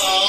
Oh,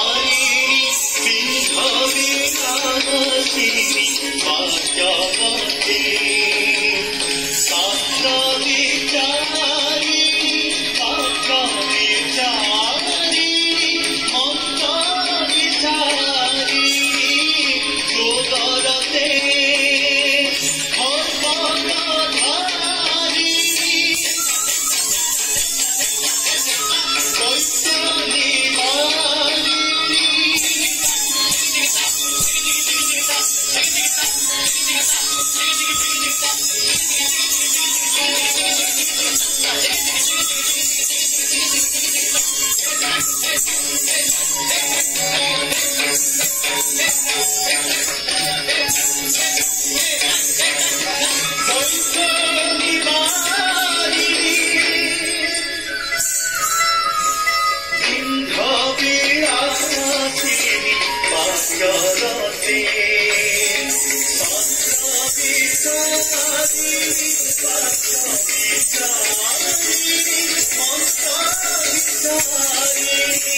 Oh,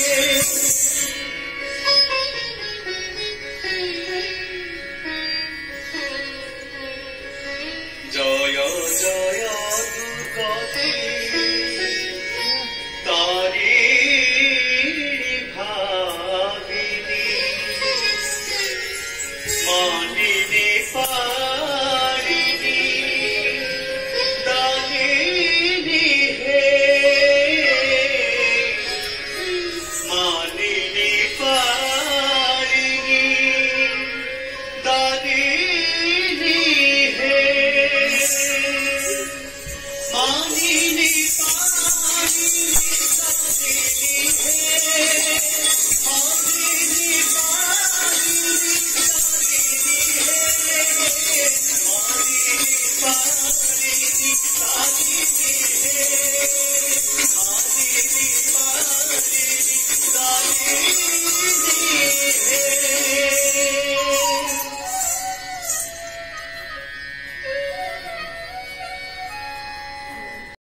Yeah. Mani Nifal Thank you.